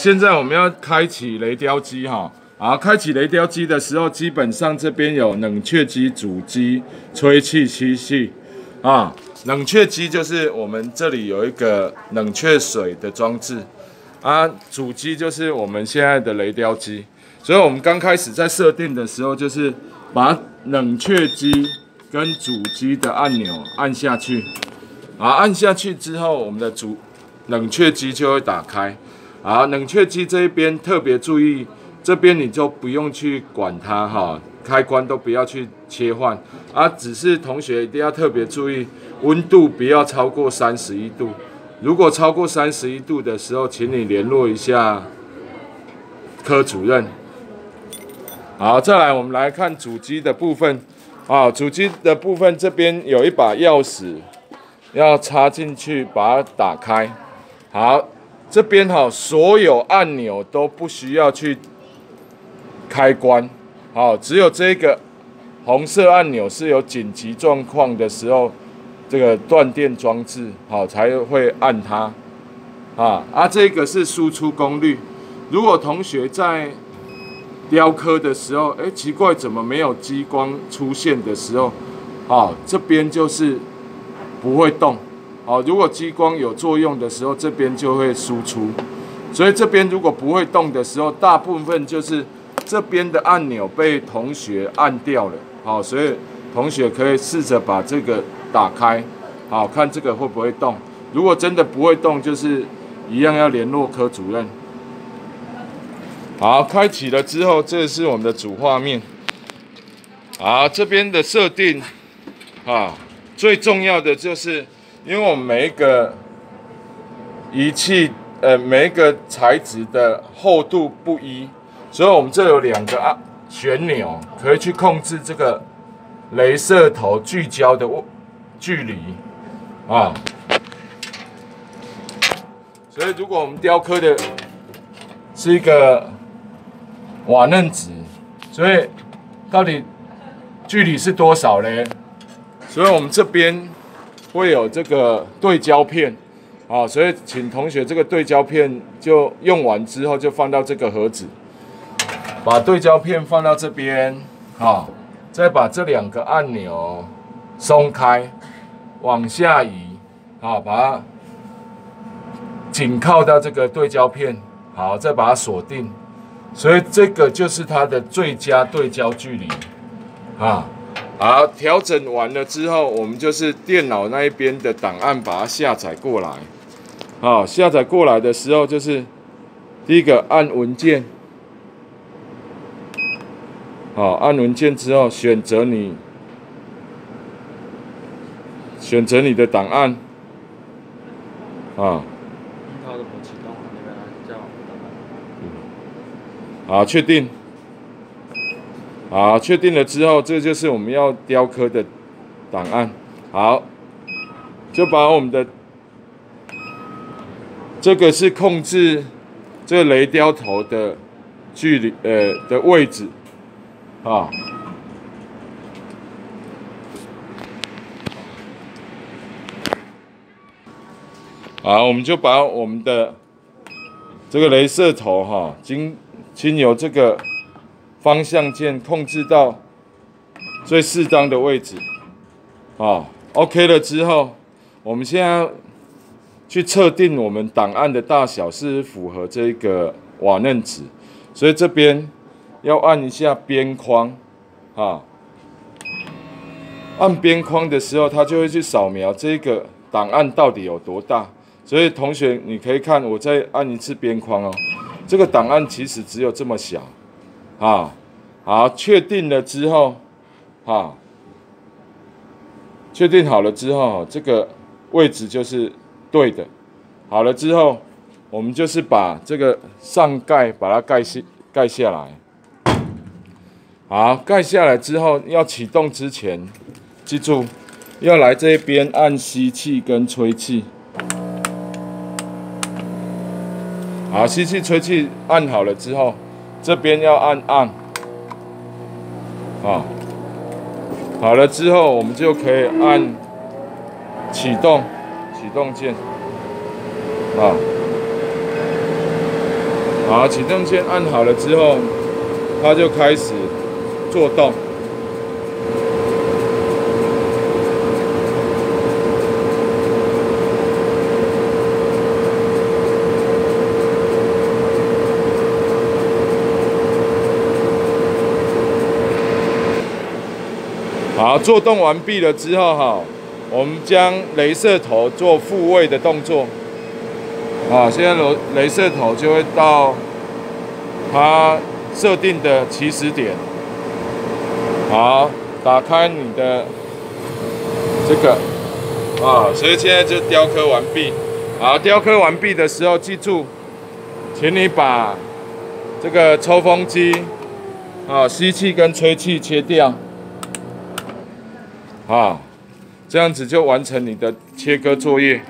现在我们要开启雷雕机哈，啊，开启雷雕机的时候，基本上这边有冷却机、主机、吹气机器啊。冷却机就是我们这里有一个冷却水的装置啊，主机就是我们现在的雷雕机。所以我们刚开始在设定的时候，就是把冷却机跟主机的按钮按下去，啊，按下去之后，我们的主冷却机就会打开。好，冷却机这一边特别注意，这边你就不用去管它哈，开关都不要去切换啊，只是同学一定要特别注意温度不要超过三十一度，如果超过三十一度的时候，请你联络一下科主任。好，再来我们来看主机的部分啊，主机的部分这边有一把钥匙要插进去把它打开，好。这边哈，所有按钮都不需要去开关，好，只有这个红色按钮是有紧急状况的时候，这个断电装置好才会按它，啊啊，这个是输出功率。如果同学在雕刻的时候，哎，奇怪，怎么没有激光出现的时候，啊，这边就是不会动。好，如果激光有作用的时候，这边就会输出。所以这边如果不会动的时候，大部分就是这边的按钮被同学按掉了。好，所以同学可以试着把这个打开，好看这个会不会动。如果真的不会动，就是一样要联络科主任。好，开启了之后，这是我们的主画面。好，这边的设定，啊，最重要的就是。因为我们每一个仪器，呃，每一个材质的厚度不一，所以我们这有两个啊旋钮，可以去控制这个镭射头聚焦的距离啊。所以如果我们雕刻的是一个瓦楞纸，所以到底距离是多少呢？所以我们这边。会有这个对焦片，啊，所以请同学这个对焦片就用完之后就放到这个盒子，把对焦片放到这边，啊，再把这两个按钮松开，往下移，啊，把它紧靠到这个对焦片，好，再把它锁定，所以这个就是它的最佳对焦距离，啊。好，调整完了之后，我们就是电脑那一边的档案，把它下载过来。好，下载过来的时候，就是第一个按文件。好，按文件之后，选择你选择你的档案。啊。好，确定。好，确定了之后，这就是我们要雕刻的档案。好，就把我们的这个是控制这个雷雕头的距离，呃的位置，啊。好，我们就把我们的这个镭射头哈，经经由这个。方向键控制到最适当的位置，啊，OK 了之后，我们现在去测定我们档案的大小是符合这个瓦楞纸，所以这边要按一下边框，啊，按边框的时候，它就会去扫描这个档案到底有多大。所以同学，你可以看我再按一次边框哦，这个档案其实只有这么小。啊，好，确定了之后，啊，确定好了之后，这个位置就是对的。好了之后，我们就是把这个上盖把它盖下盖下来。好，盖下来之后，要启动之前，记住要来这边按吸气跟吹气。好，吸气吹气按好了之后。这边要按按，啊，好了之后，我们就可以按启动启动键，啊，好，启动键按好了之后，它就开始做动。好，做动完毕了之后，哈，我们将镭射头做复位的动作。啊，现在镭镭射头就会到它设定的起始点。好，打开你的这个啊，所以现在就雕刻完毕。好，雕刻完毕的时候，记住，请你把这个抽风机啊，吸气跟吹气切掉。啊，这样子就完成你的切割作业。